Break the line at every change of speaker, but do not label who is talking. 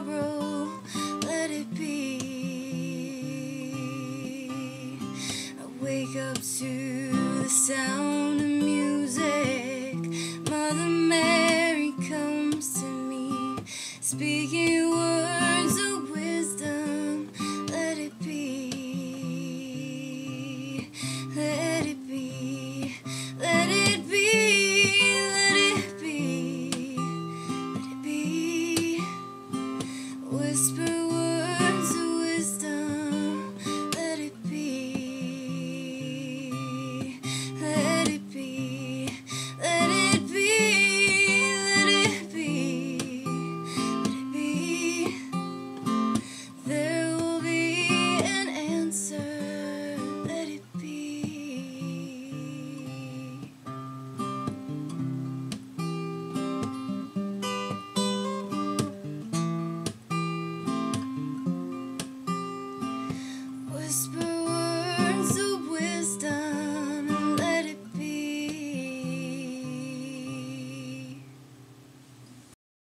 let it be. I wake up to the sound of music. Mother Mary comes to me, speaking.